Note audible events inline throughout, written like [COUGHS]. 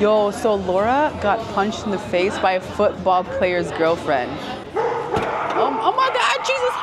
Yo, so Laura got punched in the face by a football player's girlfriend. Oh, oh my God, Jesus.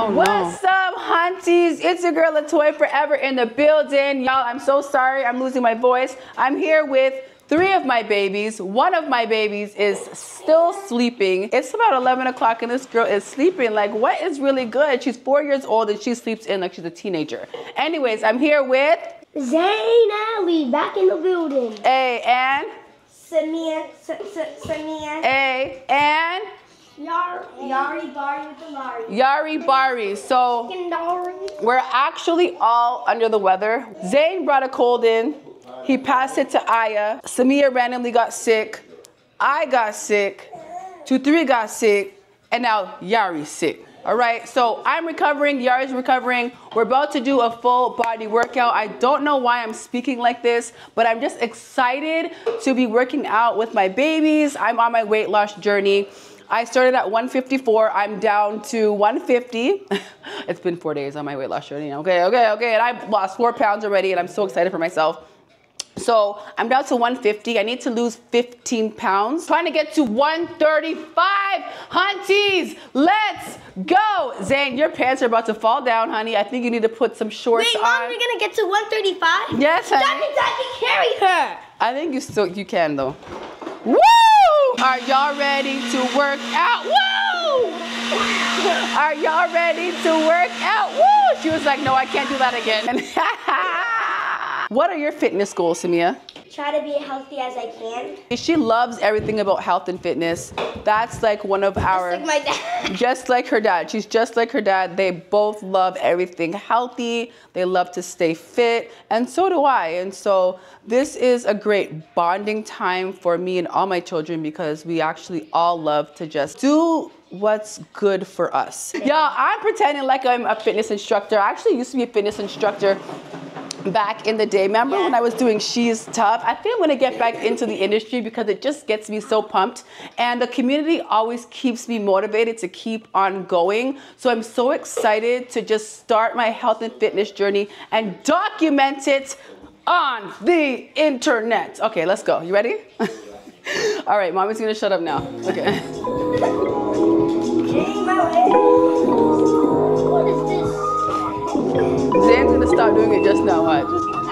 Oh What's no. up, hunties? It's your girl Latoya Forever in the building. Y'all, I'm so sorry I'm losing my voice. I'm here with three of my babies. One of my babies is still sleeping. It's about 11 o'clock and this girl is sleeping. Like, what is really good? She's four years old and she sleeps in like she's a teenager. Anyways, I'm here with Zayn Ali back in the building. A and Samia, S- S- Samia. A and Yar, Yari Bari with the Lari. Yari Bari. So We're actually all under the weather. Zayn brought a cold in. He passed it to Aya. Samia randomly got sick. I got sick. Two three got sick. And now Yari's sick. All right, so I'm recovering, Yari's recovering. We're about to do a full body workout. I don't know why I'm speaking like this, but I'm just excited to be working out with my babies. I'm on my weight loss journey. I started at 154. I'm down to 150. [LAUGHS] it's been four days on my weight loss journey. Okay, okay, okay. And I've lost four pounds already, and I'm so excited for myself. So I'm down to 150. I need to lose 15 pounds. Trying to get to 135. Hunties, let's go. Zane, your pants are about to fall down, honey. I think you need to put some shorts Wait, on. mom, we're gonna get to 135? Yes, honey. I can carry her. I think you still you can though. Woo! Are y'all ready to work out? Woo! Are y'all ready to work out? Woo! She was like, no, I can't do that again. [LAUGHS] what are your fitness goals, Samia? Try to be as healthy as I can. She loves everything about health and fitness. That's like one of our Just Like my dad. [LAUGHS] just like her dad. She's just like her dad. They both love everything healthy. They love to stay fit, and so do I. And so this is a great bonding time for me and all my children because we actually all love to just do what's good for us. Y'all, I'm pretending like I'm a fitness instructor. I actually used to be a fitness instructor back in the day. Remember when I was doing She's Tough? I think I'm gonna get back into the industry because it just gets me so pumped. And the community always keeps me motivated to keep on going. So I'm so excited to just start my health and fitness journey and document it on the internet. Okay, let's go. You ready? [LAUGHS] All right, mommy's gonna shut up now. Okay. Zan's gonna stop doing it just now. Watch.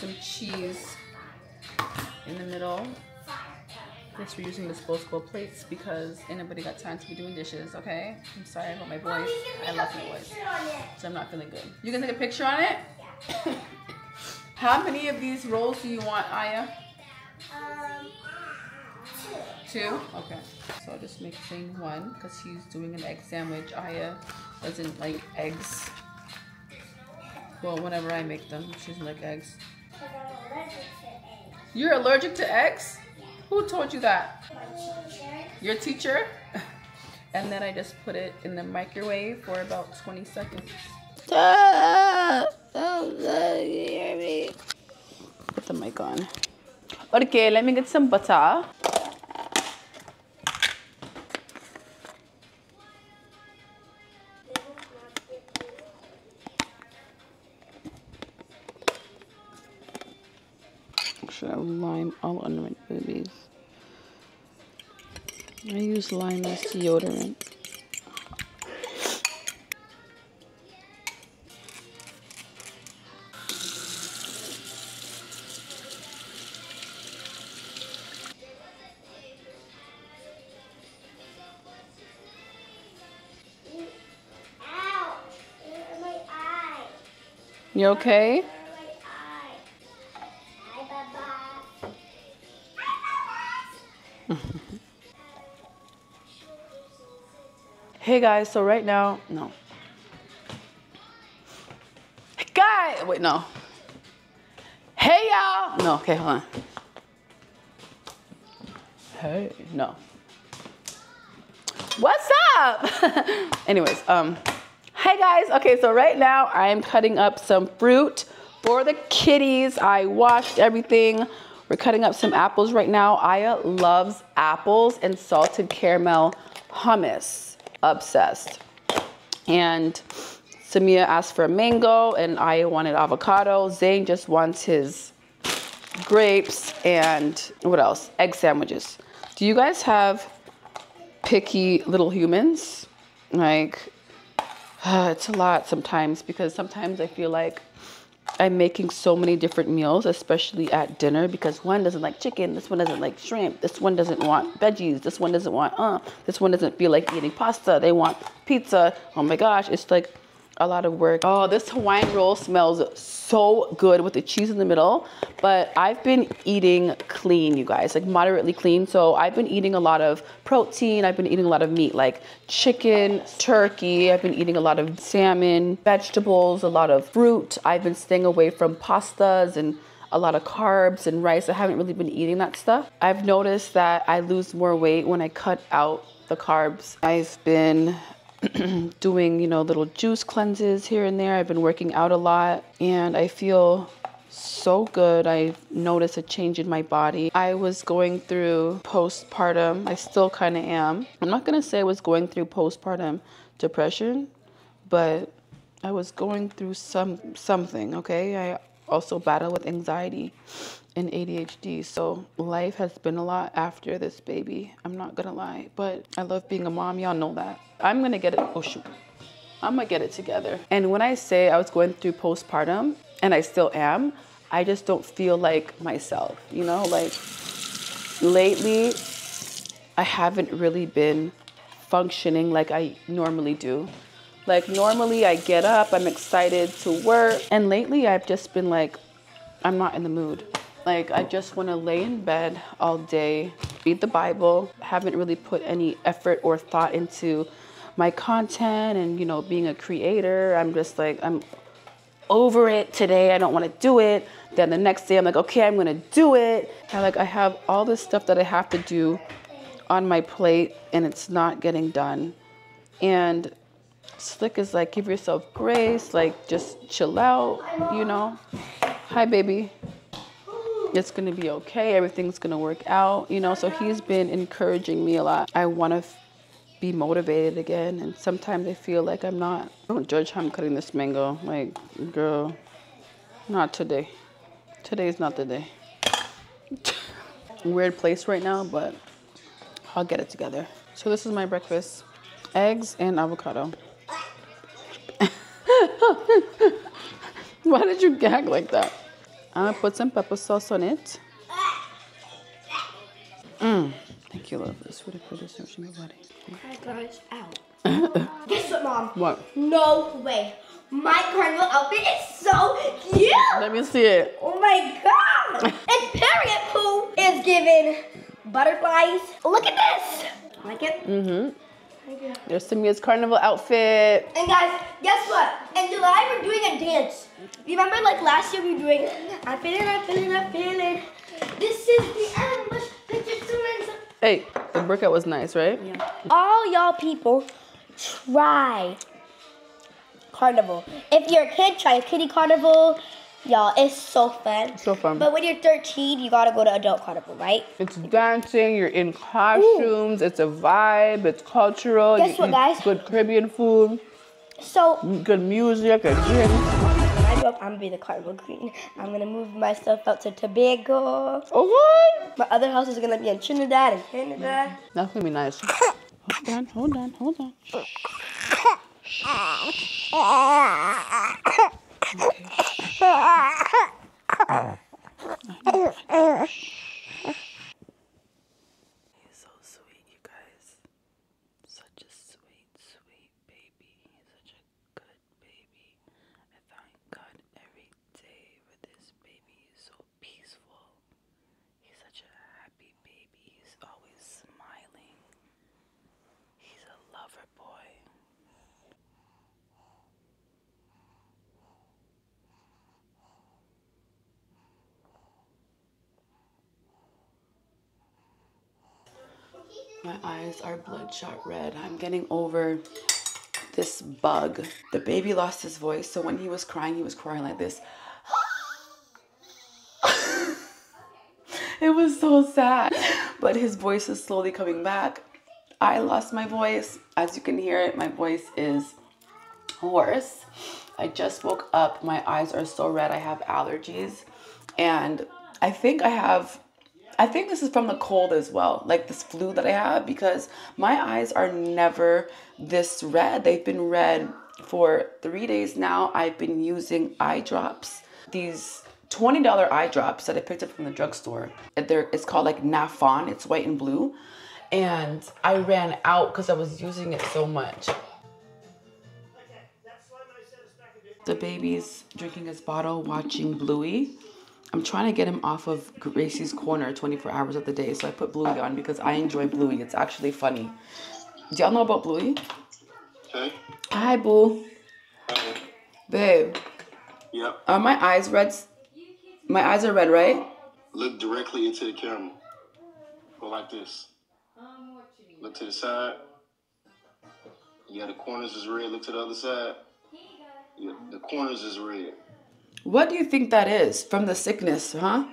Some cheese in the middle. Guess we're using disposable plates because anybody got time to be doing dishes, okay? I'm sorry about my voice. I love my voice. So I'm not feeling good. You can take a picture on it? Yeah. [COUGHS] How many of these rolls do you want, Aya? Um, Two? Okay. So I'll just make Zane one because he's doing an egg sandwich. Aya doesn't like eggs. Well, whenever I make them, she doesn't like eggs. You're allergic to eggs? Who told you that? Your teacher? [LAUGHS] And then I just put it in the microwave for about 20 seconds. Put the mic on. Okay, let me get some butter. All under my boobies? I use lime as deodorant. You okay? [LAUGHS] Hey guys, so right now, no. guys. Wait, no. Hey, y'all. No, okay, hold on. Hey, no. What's up? [LAUGHS] Anyways, um, hey guys. Okay, so right now I'm cutting up some fruit for the kitties. I washed everything. We're cutting up some apples right now. Aya loves apples and salted caramel hummus. Obsessed. And Samia asked for a mango and Aya wanted avocado. Zane just wants his grapes and what else? Egg sandwiches. Do you guys have picky little humans? Like, [SIGHS] it's a lot sometimes because sometimes I feel like I'm making so many different meals, especially at dinner, because one doesn't like chicken, this one doesn't like shrimp, this one doesn't want veggies, this one doesn't want, uh, this one doesn't feel like eating pasta, they want pizza. Oh my gosh, it's like a lot of work. Oh, this Hawaiian roll smells so good with the cheese in the middle, but I've been eating clean, you guys, like moderately clean. So I've been eating a lot of protein, I've been eating a lot of meat, like chicken, turkey, I've been eating a lot of salmon, vegetables, a lot of fruit. I've been staying away from pastas and a lot of carbs and rice. I haven't really been eating that stuff. I've noticed that I lose more weight when I cut out the carbs. I've been [CLEARS THROAT] doing, you know, little juice cleanses here and there. I've been working out a lot and I feel so good. I noticed a change in my body. I was going through postpartum. I still kind of am. I'm not going to say I was going through postpartum depression, but I was going through some something, okay? I also battle with anxiety and ADHD. So life has been a lot after this baby. I'm not gonna lie, but I love being a mom. Y'all know that. I'm gonna get it. Oh shoot. I'm gonna get it together. And when I say I was going through postpartum, and I still am, I just don't feel like myself. You know, like lately, I haven't really been functioning like I normally do. Like normally I get up, I'm excited to work, and lately I've just been like, I'm not in the mood. Like I just want to lay in bed all day, read the Bible. Haven't really put any effort or thought into my content and you know being a creator. I'm just like I'm over it today. I don't want to do it. Then the next day I'm like, okay, I'm gonna do it. I like I have all this stuff that I have to do on my plate and it's not getting done. And Slick is like, give yourself grace, like just chill out, you know. Hi, baby. It's gonna be okay. Everything's gonna work out, you know. So he's been encouraging me a lot. I want to be motivated again, and sometimes I feel like I'm not. Don't judge how I'm cutting this mango. Like, girl, not today. Today's not the day. Weird place right now, but I'll get it together. So this is my breakfast: eggs and avocado. [LAUGHS] Why did you gag like that? I'm gonna put some pepper sauce on it. Mmm. Thank you, love. This would have put this in my body. Guys, out. [LAUGHS] Guess what, mom? What? No way. My carnival outfit is so cute. Let me see it. Oh my god! [LAUGHS] and Period Poo is giving butterflies. Look at this. Like it? Mm-hmm. There's Samia's carnival outfit. And guys, guess what? In July we're doing a dance. Remember like last year we were doing I'm feeling, I'm feeling, I'm feeling. This is the ambush. The gentleman's Hey, the workout was nice, right? Yeah. all y'all people try carnival. If you're a kid, try kiddie carnival. Y'all, it's so fun. So fun. But when you're 13, you gotta go to adult carnival, right? It's dancing, you're in costumes, it's a vibe, it's cultural. Guess you what, guys? Good Caribbean food, So good music, and gin. when I grow up, I'm gonna be the carnival queen. I'm gonna move myself out to Tobago. Oh, what? My other house is gonna be in Trinidad and Canada. That's gonna be nice. [COUGHS] Hold on, hold on, hold on. [COUGHS] [LAUGHS] [LAUGHS] He's so sweet, you guys. Such a sweet, sweet baby. Such a good baby. I thank God every day for this baby. He's so peaceful. He's such a happy baby. He's always smiling. He's a lover boy. My eyes are bloodshot red. I'm getting over this bug. The baby lost his voice, so when he was crying, he was crying like this. [LAUGHS] it was so sad, but his voice is slowly coming back. I lost my voice. As you can hear it, my voice is hoarse. I just woke up. My eyes are so red. I have allergies. And I think I have I think this is from the cold as well, like this flu that I have, because my eyes are never this red. They've been red for three days now. I've been using eye drops, these $20 eye drops that I picked up from the drugstore. It's called like Naphcon, it's white and blue. And I ran out because I was using it so much. The baby's drinking his bottle, watching Bluey. I'm trying to get him off of Gracie's Corner 24 hours of the day. So I put Bluey on because I enjoy Bluey. It's actually funny. Do y'all know about Bluey? Okay. Hi, Boo. Hi. Babe. Yep. Are my eyes red? My eyes are red, right? Look directly into the camera. Go like this. Look to the side. Yeah, the corners is red. Look to the other side. Yeah, the corners is red. What do you think that is from the sickness, huh?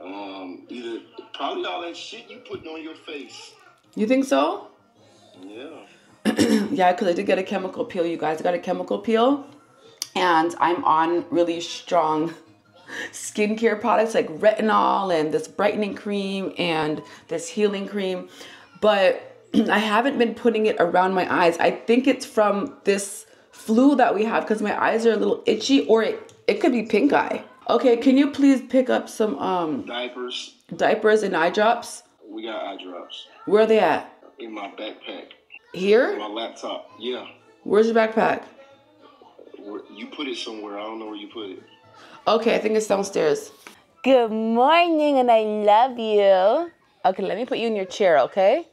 Um, either probably all that shit you putting on your face. You think so? Yeah. [CLEARS THROAT] yeah, because I did get a chemical peel, you guys. I got a chemical peel, and I'm on really strong [LAUGHS] skincare products like retinol and this brightening cream and this healing cream. But [CLEARS THROAT] I haven't been putting it around my eyes. I think it's from this flu that we have because my eyes are a little itchy or it it could be pink eye. Okay, can you please pick up some um Diapers. diapers and eye drops? We got eye drops Where are they at? in my backpack. Here? My laptop. Yeah. Where's your backpack? Where, you put it somewhere. I don't know where you put it. Okay, I think it's downstairs. Good morning, and I love you. Okay, let me put you in your chair, okay?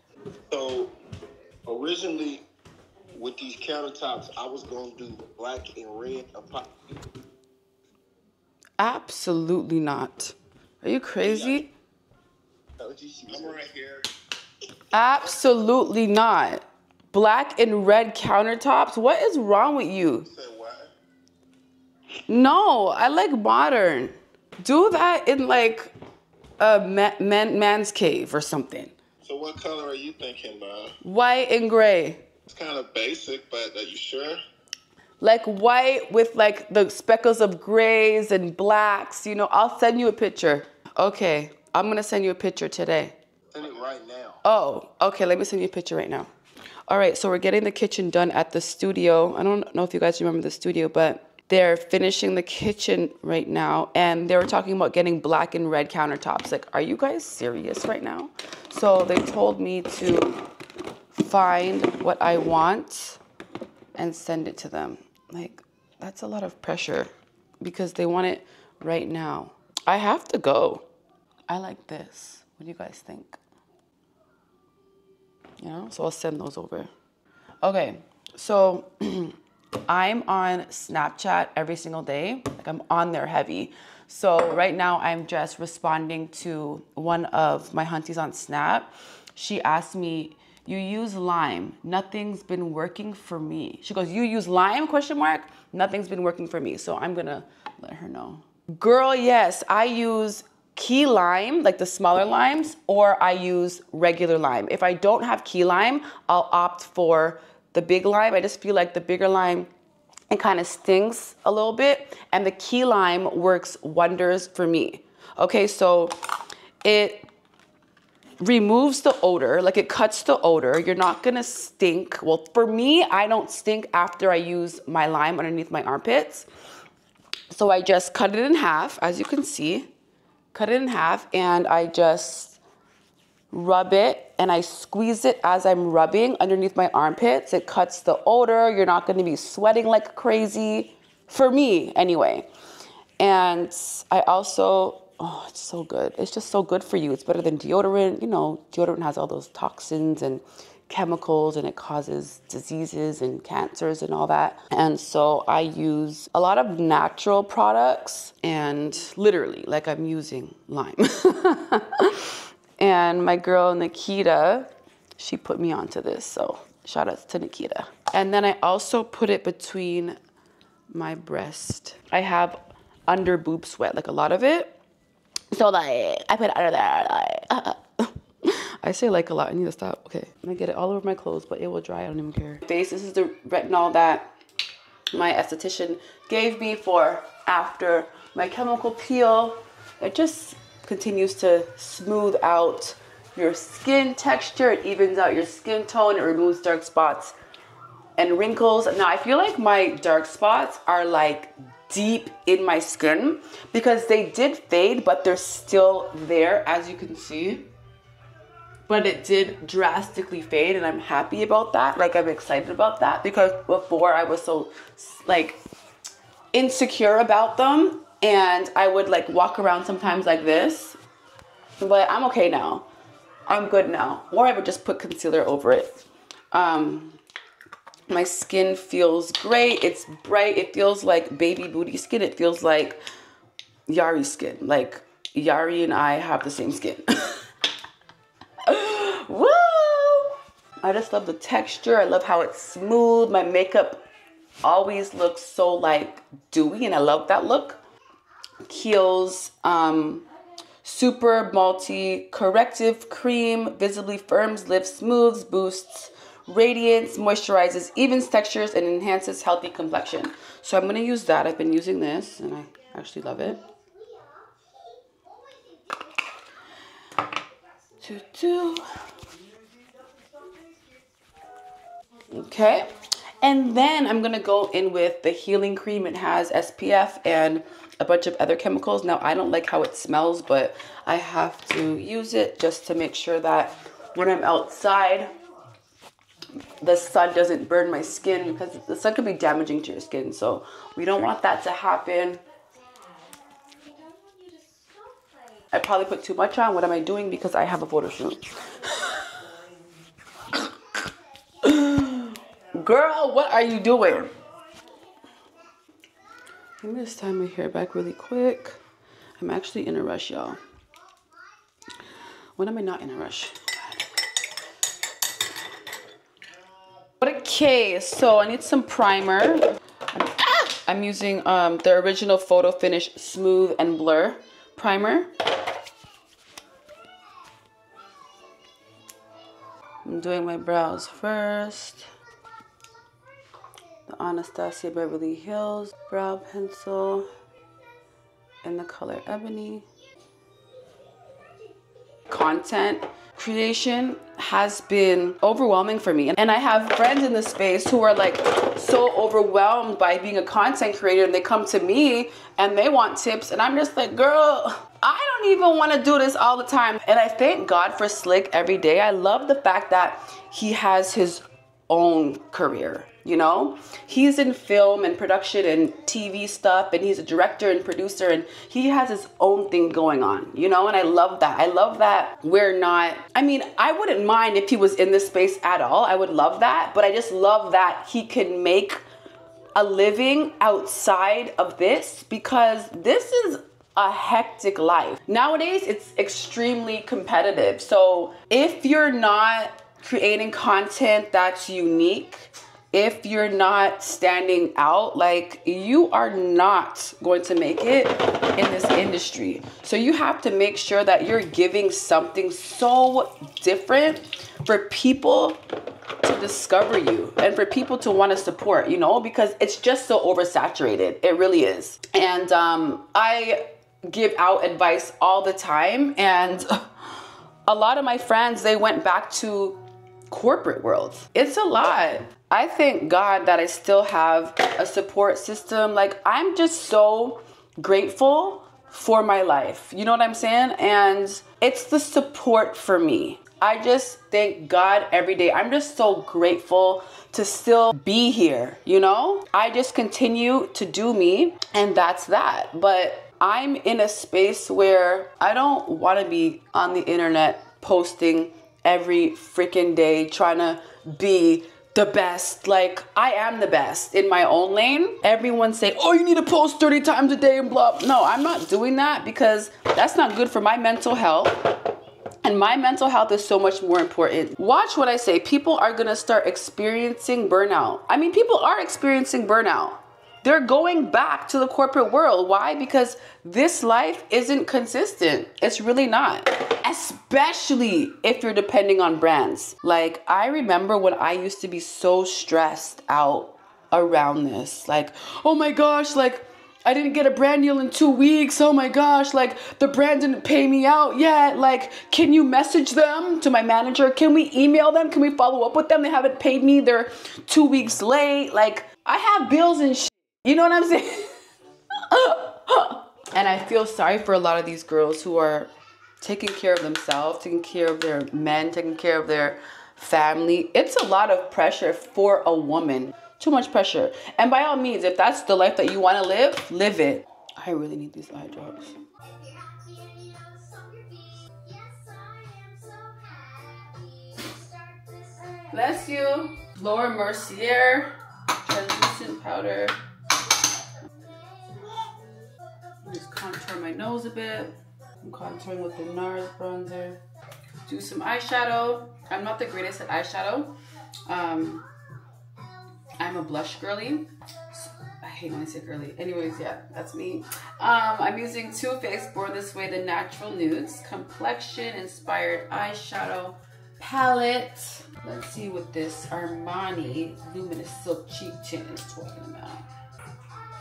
So originally, with these countertops, I was gonna do black and red. Absolutely not. Are you crazy? I'm right here. Absolutely not. Black and red countertops? What is wrong with you? No, I like modern. Do that in like a man, man's cave or something. So what color are you thinking about? White and gray. It's kind of basic, but are you sure? Like white with like the speckles of grays and blacks. You know, I'll send you a picture. Okay, I'm gonna send you a picture today. Send it right now. Oh, okay, let me send you a picture right now. All right, so we're getting the kitchen done at the studio. I don't know if you guys remember the studio, but they're finishing the kitchen right now and they were talking about getting black and red countertops. Like, are you guys serious right now? So they told me to find what I want and send it to them. Like, that's a lot of pressure because they want it right now. I have to go. I like this. What do you guys think? You know, so I'll send those over. Okay, so [CLEARS THROAT] I'm on Snapchat every single day. Like I'm on there heavy. So right now I'm just responding to one of my hunties on Snap. She asked me, "You use Lime? Nothing's been working for me." She goes, "You use Lime?" Question mark. Nothing's been working for me. So I'm gonna let her know. Girl, yes, I use key lime, like the smaller limes, or I use regular lime. If I don't have key lime, I'll opt for the big lime. I just feel like the bigger lime it kind of stings a little bit and the key lime works wonders for me okay so it removes the odor like it cuts the odor you're not gonna stink well for me i don't stink after i use my lime underneath my armpits so i just cut it in half as you can see cut it in half and i just rub it and I squeeze it as I'm rubbing underneath my armpits. It cuts the odor. You're not gonna be sweating like crazy, for me anyway. And I also, oh, it's so good. It's just so good for you. It's better than deodorant. You know, deodorant has all those toxins and chemicals and it causes diseases and cancers and all that. And so I use a lot of natural products and literally, like I'm using lime. [LAUGHS] and my girl Nikita, she put me onto this. So shout out to Nikita. And then I also put it between my breast. I have under boob sweat, like a lot of it. So like I put it under there. Like, uh, uh. I say like a lot. I need to stop. Okay, I'm gonna get it all over my clothes, but it will dry. I don't even care. Face. This is the retinol that my esthetician gave me for after my chemical peel. It just continues to smooth out your skin texture. It evens out your skin tone. It removes dark spots and wrinkles. Now I feel like my dark spots are like deep in my skin because they did fade, but they're still there as you can see. But it did drastically fade and I'm happy about that. Like I'm excited about that because before I was so like insecure about them and I would like walk around sometimes like this. But I'm okay now. I'm good now. Or I would just put concealer over it. Um, my skin feels great. It's bright. It feels like baby booty skin. It feels like Yari skin. Like Yari and I have the same skin. [LAUGHS] Woo! I just love the texture. I love how it's smooth. My makeup always looks so like dewy and I love that look. Kiehl's um, Super Multi Corrective Cream visibly firms, lifts, smooths, boosts radiance, moisturizes, evens textures, and enhances healthy complexion. So I'm gonna use that. I've been using this and I actually love it. Two, two. Okay. And then I'm gonna go in with the healing cream. It has SPF and a bunch of other chemicals. Now I don't like how it smells, but I have to use it just to make sure that when I'm outside, the sun doesn't burn my skin because the sun could be damaging to your skin. So we don't want that to happen. I probably put too much on. What am I doing? Because I have a photo shoot. [LAUGHS] Girl, what are you doing? Let me just tie my hair back really quick. I'm actually in a rush, y'all. When am I not in a rush? Okay, so I need some primer. I'm using um, the original Photo Finish Smooth and Blur primer. I'm doing my brows first. The Anastasia Beverly Hills brow pencil in the color Ebony. Content creation has been overwhelming for me. And I have friends in the space who are like so overwhelmed by being a content creator and they come to me and they want tips and I'm just like, girl, I don't even want to do this all the time. And I thank God for Slick every day. I love the fact that he has his own career you know he's in film and production and tv stuff and he's a director and producer and he has his own thing going on you know and i love that i love that we're not i mean i wouldn't mind if he was in this space at all i would love that but i just love that he can make a living outside of this because this is a hectic life. Nowadays, it's extremely competitive. So if you're not creating content that's unique, if you're not standing out, like you are not going to make it in this industry. So you have to make sure that you're giving something so different for people to discover you and for people to want to support, you know, because it's just so oversaturated. It really is. And um, I give out advice all the time and [LAUGHS] a lot of my friends they went back to corporate world. It's a lot. I thank God that I still have a support system. Like, I'm just so grateful for my life. You know what I'm saying? And it's the support for me. I just thank God every day. I'm just so grateful to still be here, you know? I just continue to do me, and that's that. But I'm in a space where I don't want to be on the internet posting every freaking day trying to be the best. Like I am the best in my own lane. Everyone say, "Oh, you need to post 30 times a day and blah." No, I'm not doing that because that's not good for my mental health. And my mental health is so much more important. Watch what I say. People are gonna start experiencing burnout. I mean, people are experiencing burnout. They're going back to the corporate world. Why? Because this life isn't consistent. It's really not. Especially if you're depending on brands. Like, I remember when I used to be so stressed out around this. Like, oh my gosh, like, I didn't get a brand deal in two weeks. Oh my gosh, like the brand didn't pay me out yet. Like, can you message them to my manager? Can we email them? Can we follow up with them? They haven't paid me. They're two weeks late. Like, I have bills and. You know what I'm saying? [LAUGHS] and I feel sorry for a lot of these girls who are taking care of themselves, taking care of their men, taking care of their family. It's a lot of pressure for a woman too much pressure. And by all means, if that's the life that you want to live, live it. I really need these eye drops. Bless you. Laura Mercier translucent powder. Just contour my nose a bit. I'm contouring with the NARS bronzer. Do some eyeshadow. I'm not the greatest at eyeshadow. Um, I'm a blush girly. I hate when I say girly. Anyways, yeah, that's me. Um, I'm using Too Faced Born This Way, the Natural Nudes Complexion Inspired Eyeshadow Palette. Let's see what this Armani Luminous Silk Cheek Tint is talking about.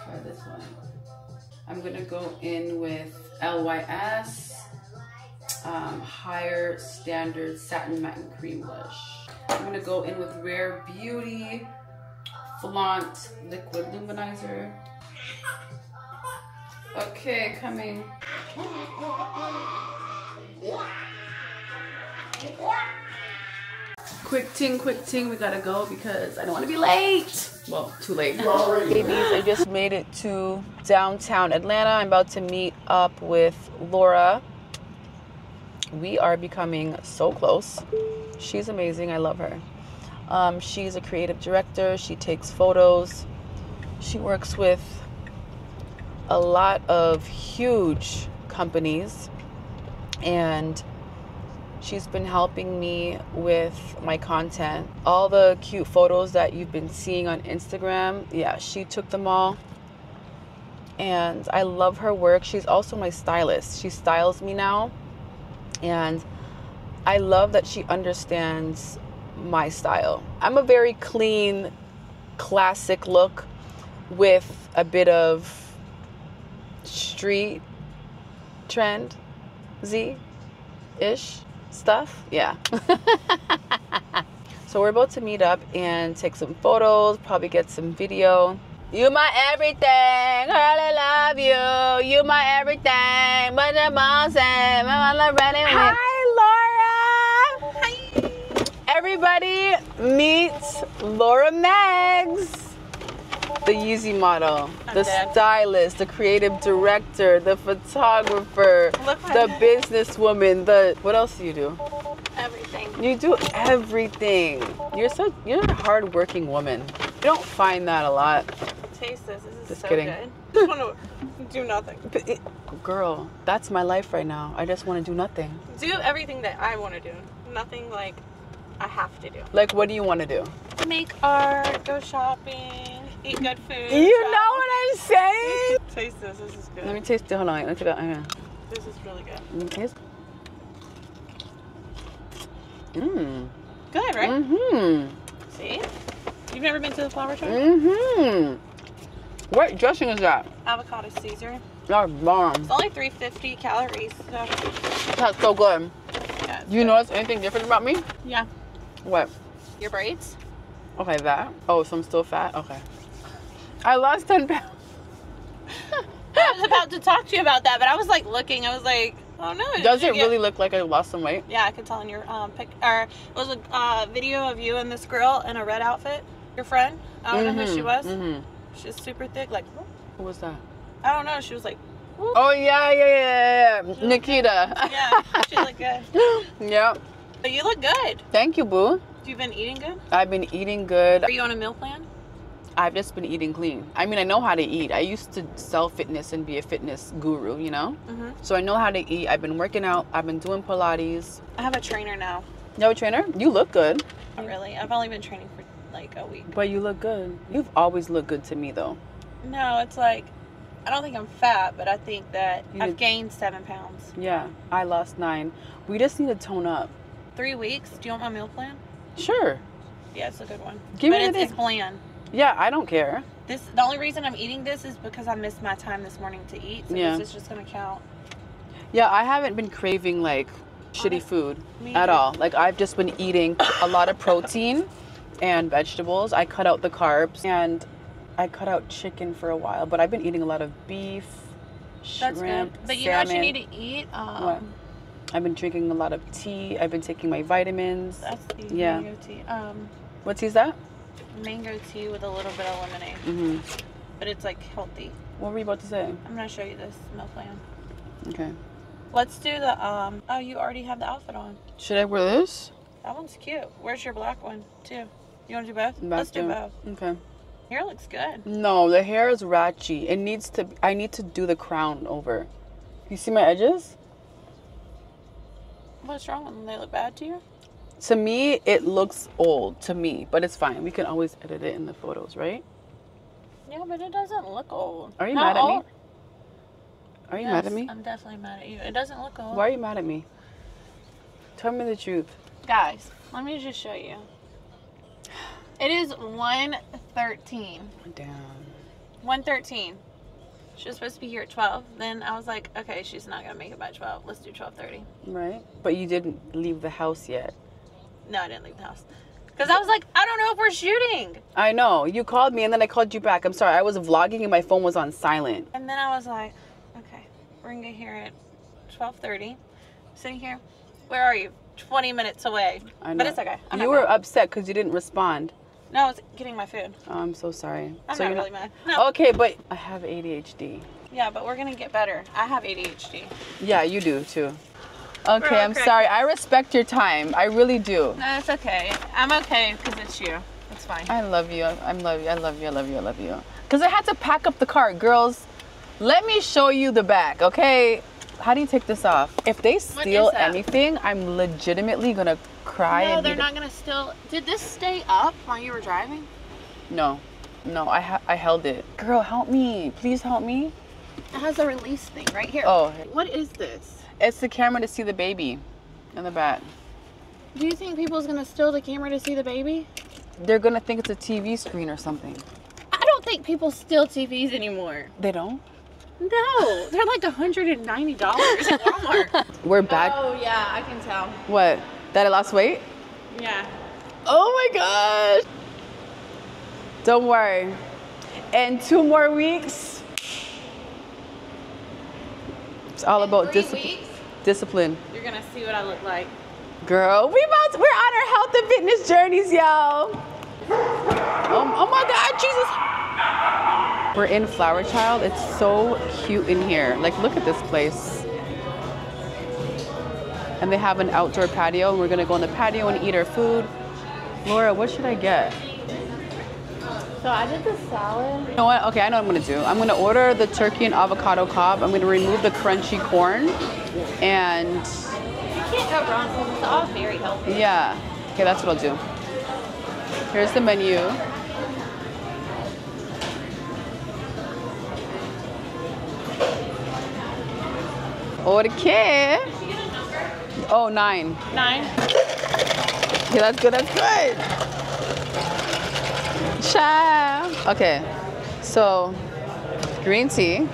Try this one. I'm gonna go in with LYS um, Higher Standard Satin Matte and Cream Blush. I'm gonna go in with Rare Beauty Flaunt Liquid Luminizer. Okay, coming. Quick ting, quick ting, we gotta go because I don't wanna be late. Well, too late. Babies, I just made it to downtown Atlanta. I'm about to meet up with Laura. We are becoming so close. She's amazing, I love her. Um, she's a creative director. She takes photos. She works with a lot of huge companies. And she's been helping me with my content. All the cute photos that you've been seeing on Instagram, yeah, she took them all. And I love her work. She's also my stylist. She styles me now. And I love that she understands my style. I'm a very clean, classic look with a bit of street trend Z ish stuff. Yeah. [LAUGHS] so we're about to meet up and take some photos, probably get some video. You my everything, girl, I love you. You my everything, but the boss and Hi, Laura. Hi. Everybody meets Laura Meggs, the Yeezy model, the stylist, the creative director, the photographer, the businesswoman, the what else do you do? Everything. You do everything. You're so you're a hardworking woman. You don't find that a lot. Taste this. This is Just so kidding. good. [LAUGHS] Just want to do nothing. It- girl, that's my life right now. I just want to do nothing. Do everything that I want to do. Nothing like I have to do. Like, what do you want to do? Make art, go shopping, eat good food. You know what I'm saying? [LAUGHS] Taste this. This is good. Let me taste it. Hold on. Me take it. Hang. This is really good. Taste. Mmm. Good, right? Mm-hmm. See? You've never been to the flower shop? Mm-hmm. What dressing is that? Avocado Caesar. That's bomb. It's only 350 calories. So, That's so good. yeah. Do you notice anything different about me? Yeah. What? Your braids? Okay, that. Oh, so I'm still fat? Okay. I lost 10 pounds. [LAUGHS] I was about to talk to you about that, but I was like looking. I was like, oh no. Does it get- really look like I lost some weight? Yeah, I could tell in your um pic or it was a uh, video of you and this girl in a red outfit. Your friend. I don't know who she was. Mm-hmm. She's super thick. Like Who was that? I don't know. She was like, Oh, yeah, yeah, yeah, yeah. Nikita. yeah, she looked good. [LAUGHS] yep. But you look good. Thank you, boo. You've been eating good. I've been eating good. Are you on a meal plan? I've just been eating clean. I mean, I know how to eat. I used to sell fitness and be a fitness guru, you know? Mm-hmm. So I know how to eat. I've been working out. I've been doing Pilates. I have a trainer now. You have a trainer? You look good, Not really. I've only been training for like a week. but you look good. You've always looked good to me, though. No, it's like I don't think I'm fat, but I think that You I've did- gained seven pounds. Yeah, I lost nine. We just need to tone up. Three weeks. Do you want my meal plan? Sure. Yeah, it's a good one. Give but me it's, the- it's bland. Yeah, I don't care. This the only reason I'm eating this is because I missed my time this morning to eat. So Yeah. this is just gonna count. Yeah, I haven't been craving like shitty food Me at either. all. Like I've just been eating a lot of protein and vegetables. I cut out the carbs and I cut out chicken for a while, but I've been eating a lot of beef, That's shrimp, good. But you salmon. know what you need to eat? Um, What? I've been drinking a lot of tea. I've been taking my vitamins. That's the Yeah. tea. Um, What tea is that? Mango tea with a little bit of lemonade, hmm but it's like healthy. What were you about to say? I'm gonna show you this meal plan. Okay. Let's do the um. Oh, you already have the outfit on. Should I wear this? That one's cute. Where's your black one too? You want to do both? Back Let's do both. Okay. Hair looks good. No, the hair is ratchy. It needs to. I need to do the crown over. You see my edges? What's wrong with them? They look bad to you? To me, it looks old to me, but it's fine. We can always edit it in the photos, right? Yeah, but it doesn't look old. Are you How mad at me? Are you mad at me? I'm definitely mad at you. It doesn't look old. Why are you mad at me? Tell me the truth. Guys, let me just show you. It is 113. Damn. 113. She was supposed to be here at 12. Then I was like, okay, she's not going to make it by 12. Let's do 1230. Right? But you didn't leave the house yet. No, I didn't leave the house. Because I was like, I don't know if we're shooting. I know. You called me and then I called you back. I'm sorry. I was vlogging and my phone was on silent. And then I was like, okay, we're going to get here at 1230. Sitting here. Where are you? 20 minutes away. I know. But it's okay. I'm you were mad. upset because you didn't respond. No, I was getting my food. Oh, I'm so sorry. I'm so not you're really mad. No. Okay, but I have ADHD. Yeah, but we're going to get better. I have ADHD. Yeah, you do too. Okay, I'm sorry. I respect your time. I really do. No, it's okay. I'm okay because it's you. It's fine. I love you. I love you. I love you. I love you. I love you. Because I had to pack up the car. Girls, let me show you the back, okay? How do you take this off? If they steal anything, I'm legitimately going to cry. No, they're not gonna steal. Did this stay up while you were driving? No. No, I, ha- I held it. Girl, help me. Please help me. It has a release thing right here. Oh, What is this? It's the camera to see the baby in the back. Do you think people's gonna steal the camera to see the baby? They're going to think it's a TV screen or something. I don't think people steal TVs anymore. They don't? No, they're like $190 at Walmart. [LAUGHS] We're back. oh yeah, I can tell. What? That I lost weight? Yeah. Oh my gosh. Don't worry. In two more weeks, it's all about discipline. weeks, Discipline. you're gonna see what I look like. Girl, we about to, we're on our health and fitness journeys, y'all. Oh, oh my God, Jesus. We're in Flower Child. It's so cute in here. Like, look at this place. And they have an outdoor patio, and we're gonna go on the patio and eat our food. Laura, what should I get? So I did the salad. You know what? Okay, I know what I'm gonna do. I'm gonna order the turkey and avocado Cobb. I'm gonna remove the crunchy corn, and You can't go wrong because it's all very healthy. yeah. Okay, that's what I'll do. Here's the menu. Okay. Oh, nine. Nine. Okay, that's good. That's good. Ciao. Okay, so green tea.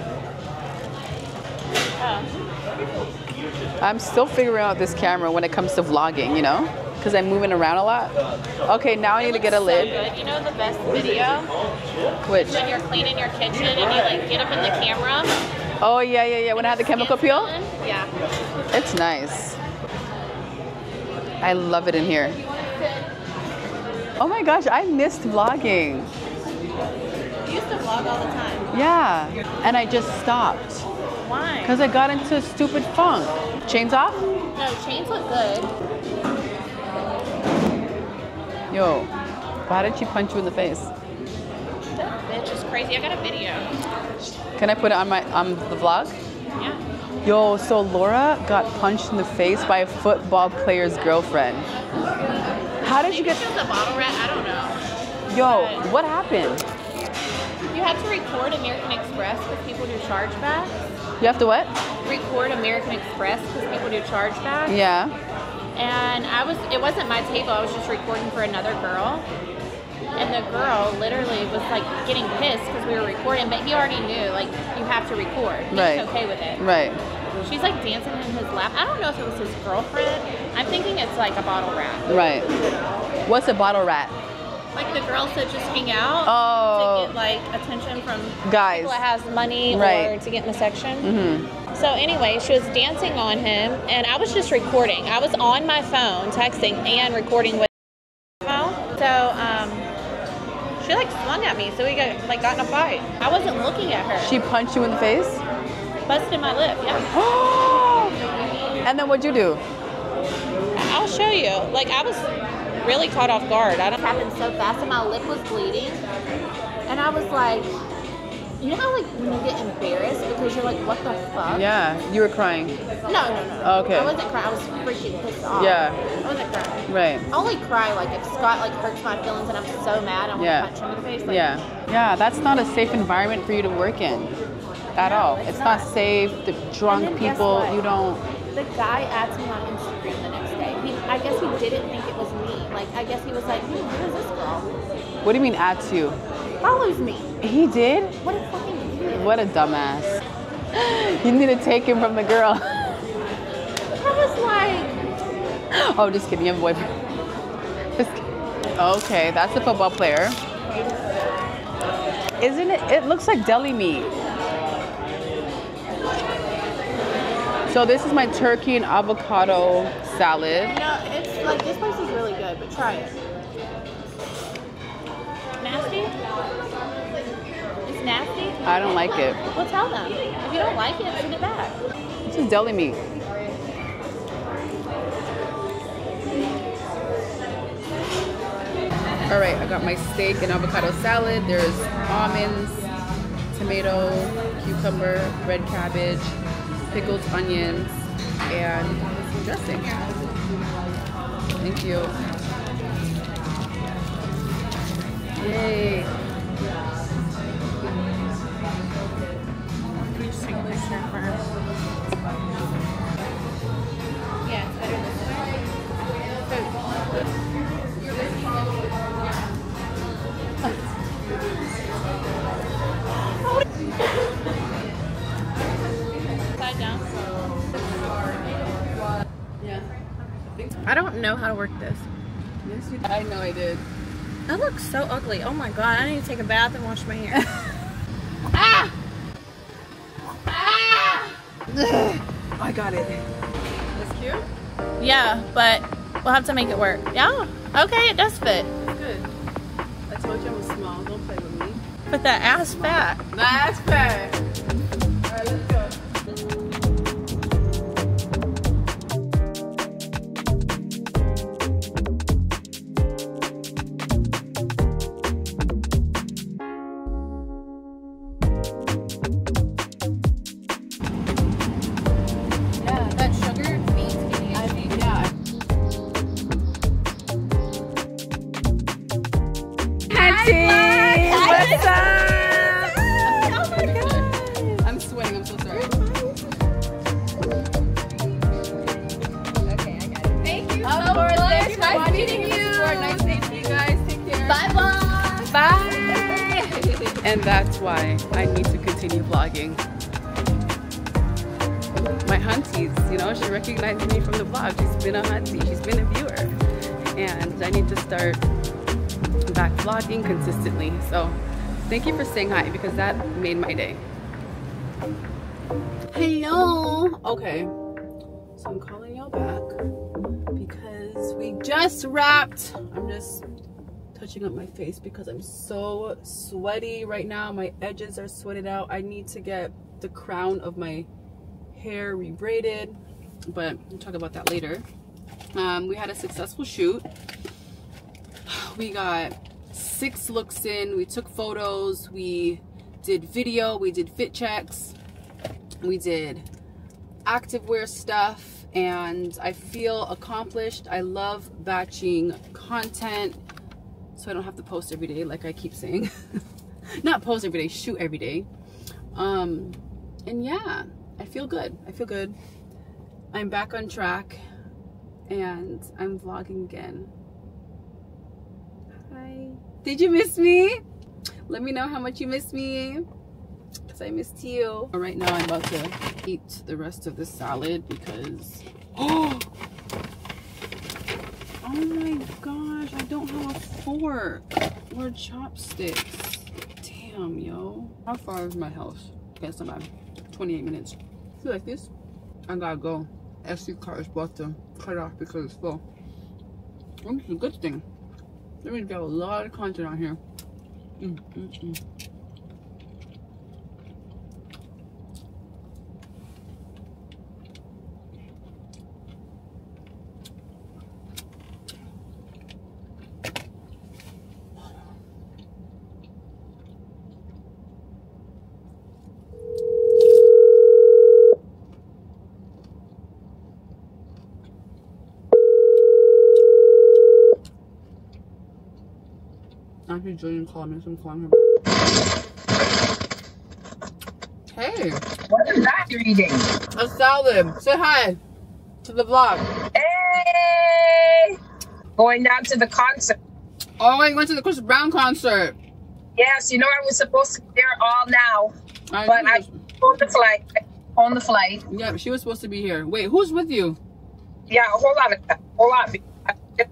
I'm still figuring out this camera when it comes to vlogging, you know, because I'm moving around a lot. Okay, now I need to get a So lid. good. You know the best video Which? when you're cleaning your kitchen and you like get up in the camera. Oh yeah, yeah, yeah. When I had the chemical peel. Yeah. It's nice. I love it in here. Oh my gosh, I missed vlogging. You used to vlog all the time. Yeah, and I just stopped Why? because I got into a stupid funk. Chains off? No, chains look good. Yo, why did she punch you in the face? That bitch is crazy. I got a video. Can I put it on my on the vlog? Yeah. Yo, so Laura got punched in the face by a football player's girlfriend. How did you get? she was a bottle rat. I don't know. Yo, what happened? You have to record American Express because people do chargebacks. You have to what? Record American Express because people do chargebacks. Yeah. And I was, it wasn't my table. I was just recording for another girl. And the girl literally was like getting pissed because we were recording, but he already knew like you have to record. He Right. okay with it. Right. She's like dancing in his lap. I don't know if it was his girlfriend. I'm thinking it's like a bottle rat. Right. What's a bottle rat? Like the girls that just hang out Oh. to get like attention from Guys. people that has money or Right. to get in the section. Mm-hmm. So anyway, she was dancing on him, and I was just recording. I was on my phone texting and recording with phone. So um, she like swung at me, so we got like got in a fight. I wasn't looking at her. She punched you in the face? Busted my lip. Yeah, [GASPS] and then what'd you do? I'll show you. Like I was really caught off guard. I don't happened so fast, and my lip was bleeding, and I was like. You know how like when you get embarrassed because you're like, what the fuck? Yeah, you were crying. No, no, no. Oh, okay. I wasn't crying. I was freaking pissed off. Yeah. I wasn't crying. Right. I only cry like if Scott like hurts my feelings and I'm so mad I want Yeah. to punch him in the face. Like, Yeah. Yeah, that's not a safe environment for you to work in at No, all. it's It's not not. safe. The drunk And then guess people, you don't. The guy asked me on Instagram the next day. He, I guess he didn't think it was me. Like I guess he was like, hmm, who is this girl? What do you mean at you? Follows me. He did? What a fucking idiot. What a dumbass. [LAUGHS] You need to take him from the girl. [LAUGHS] I was like, oh, just kidding. You have a boyfriend. [LAUGHS] Just kidding. Okay, that's a football player. Isn't it? It looks like deli meat. So this is my turkey and avocado salad. no, it's like this place is really good, but try it. Nasty? It's nasty? I don't like it. Well, tell them. If you don't like it, send it back. This is deli meat. All right, I got my steak and avocado salad. There's almonds, tomato, cucumber, red cabbage, pickled onions, and some dressing. Thank you. Yay. Yeah, I don't know how to work this. Yes, you did. I know I did. That looks so ugly. Oh my god, I need to take a bath and wash my hair. [LAUGHS] ah! Ah! [SIGHS] I got it. That's cute. Yeah, but we'll have to make it work. Yeah. Okay, it does fit. Good. I told you I was small. Don't play with me. But that ass fat. That's fair. All saying hi because that made my day. Hello. Okay. So I'm calling y'all back because we just wrapped. I'm just touching up my face because I'm so sweaty right now. My edges are sweated out. I need to get the crown of my hair rebraided, but we'll talk about that later. Um, we had a successful shoot. [SIGHS] We got six looks in. We took photos, we did video, we did fit checks, we did activewear stuff, and I feel accomplished. I love batching content so I don't have to post every day like I keep saying. [LAUGHS] Not post every day, shoot every day. Um, and yeah, I feel good. I feel good. I'm back on track and I'm vlogging again. Did you miss me? Let me know how much you miss me because I missed you. Right now I'm about to eat the rest of the salad because oh [GASPS] Oh my gosh, I don't have a fork or chopsticks. Damn, yo. How far is my house? Not bad. 28 minutes. Feel like this? I gotta go. SD card is about to cut off because it's full. Which is a good thing. Means we got a lot of content on here. Mm, mm, mm. Actually, Julian called me, so I'm calling her back. Hey, What is that you're eating? a salad. Say hi to the vlog. Hey! Going down to the concert. Oh, I went to the Chris Brown concert. Yes, you know I was supposed to be there all now, I but I on the flight. On the flight. yeah, she was supposed to be here. Wait, who's with you? Yeah, hold on a sec. Hold on. I'm just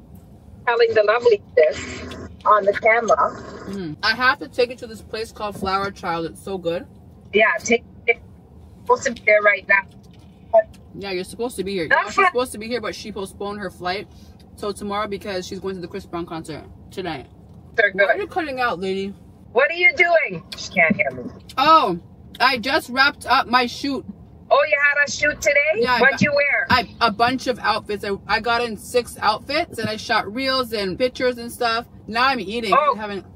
telling the lovely this on the camera. Mhm. I have to take you to this place called Flower Child. It's so good. Yeah, take it. Supposed to be there right now. But Yeah, you're supposed to be here. Yeah, she's supposed to be here, but she postponed her flight till tomorrow because she's going to the Chris Brown concert tonight. they're Why are you cutting out, lady? What are you doing? She can't hear me. Oh, I just wrapped up my shoot. Oh, you had a shoot today? Yeah, What'd you wear? I a bunch of outfits. I, I got in six outfits and I shot reels and pictures and stuff. Now I'm eating. Oh. I haven't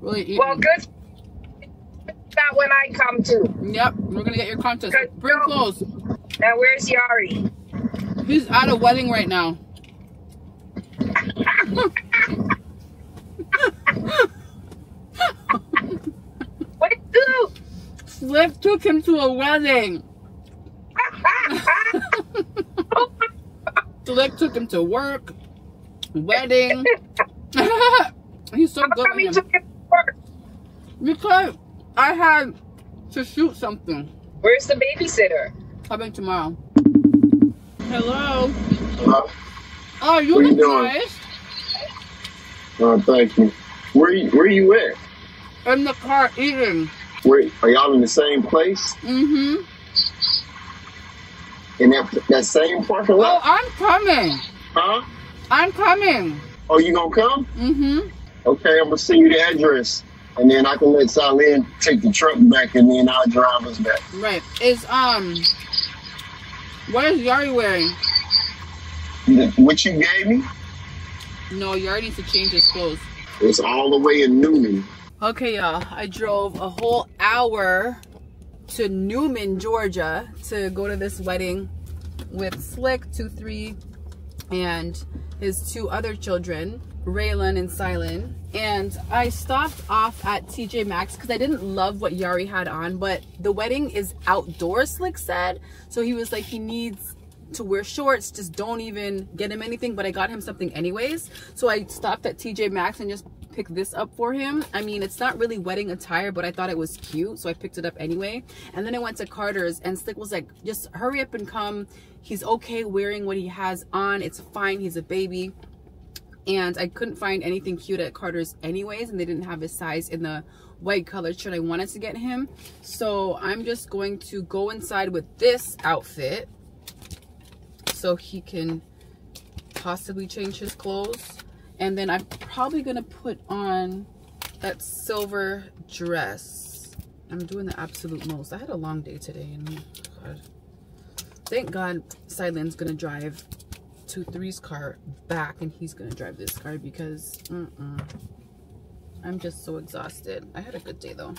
really eaten. well, good. That when I come too. Yep, we're gonna get your contest. Bring clothes. Now where's Yari? He's at a wedding right now. What do? Slick took him to a wedding. [LAUGHS] Slick took him to work, wedding. [LAUGHS] [LAUGHS] He's so How good come with you him. took it first? Because I had to shoot something. Where's the babysitter? Coming tomorrow. Hello. Uh, Oh, you What you look doing? nice. uh, thank you. Where you, where you at? In the car eating. Where are y'all in the same place? Mm-hmm. In that that same parking lot. Oh. I'm coming. Huh? I'm coming. Oh, you gonna come? Mm-hmm. Okay, I'm gonna send you the address, and then I can let Silene take the truck back, and then I'll drive us back. Right. Is um what is Yari wearing? What you gave me? No, Yari needs to change his clothes. It's all the way in Newnan. Okay, y'all. I drove a whole hour to Newnan, Georgia to go to this wedding with Slick, 2-3, and his two other children, Raylan and Silent. And I stopped off at TJ Maxx because I didn't love what Yari had on, but the wedding is outdoors, Slick said. So he was like, he needs to wear shorts, just don't even get him anything, but I got him something anyways. So I stopped at TJ Maxx and just picked this up for him. I mean, it's not really wedding attire, but I thought it was cute, so I picked it up anyway. And then I went to Carter's and Slick was like, just hurry up and come. He's okay wearing what he has on. It's fine. He's a baby. And I couldn't find anything cute at Carter's anyways, and they didn't have his size in the white colored shirt I wanted to get him. So I'm just going to go inside with this outfit so he can possibly change his clothes. And then I'm probably gonna put on that silver dress. I'm doing the absolute most. I had a long day today and oh God. thank God Silen's gonna drive two three's car back and he's gonna drive this car because mm-mm. I'm just so exhausted. I had a good day though.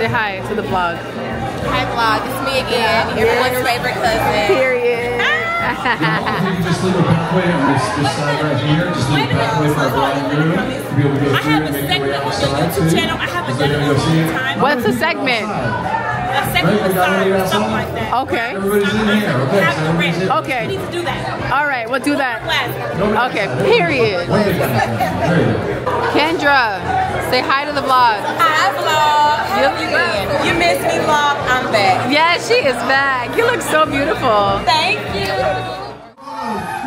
Say hi to the vlog. Hi vlog, it's me again, everyone's favorite cousin. Period. You [LAUGHS] just leave a pathway on this, this side right here. Just leave a pathway for a blind group to be able to go I through and make your way segment on the outside YouTube too. I haven't Is done that it gonna go see in a it? time. What's the segment? A segment Right, we with got stars, it something like that. Okay. Everybody's in here. Okay, so everybody's rent. in. Okay. We need to do that. All right, we'll do that. Okay, period. Way to go. There you go. Kendra, say hi to the vlog. Hi vlog. How you been? You missed me vlog. I'm back. Yeah, she is back. You look so beautiful. Thank you.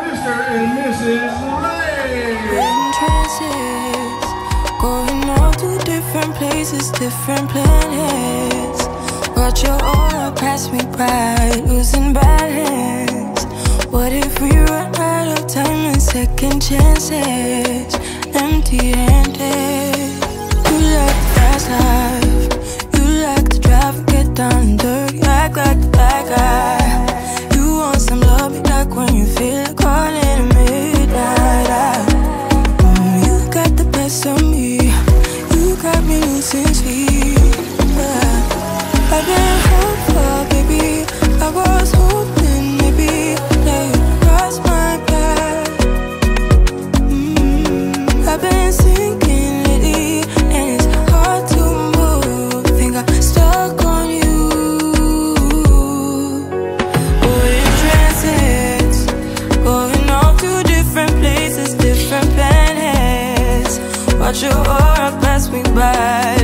Mr. and Mrs. Ray. in going all to different places, different planets. Watch your aura pass me by, losing balance. What if we run out of time and second chances? Empty-handed. You like the fast life, you like to drive and get down dirty, act like the bad guy. You want some love, but like when you feel it calling at midnight. I, mm, you got the best of me. You got me losing sleep. Pass